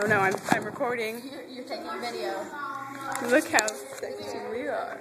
Oh no, I'm, I'm recording. You're, you're taking video. Look how sexy we are.